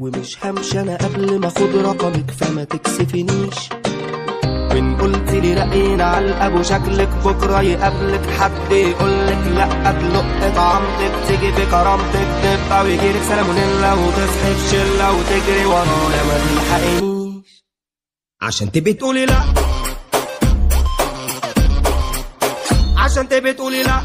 ومش همشي أنا قبل ما أخد رقمك فما تكسفنيش. وان قلت لي رأينا على الابو شكلك بكرة يقابلك حد يقولك لأ تلق طعمتك تيجي في كرامتك تبقى ويجيلك سلمونيلا وتصحي في شله وتجري ورايا ما تلحقنيش. عشان تبقي تقولي لأ. عشان تبقي تقولي لأ.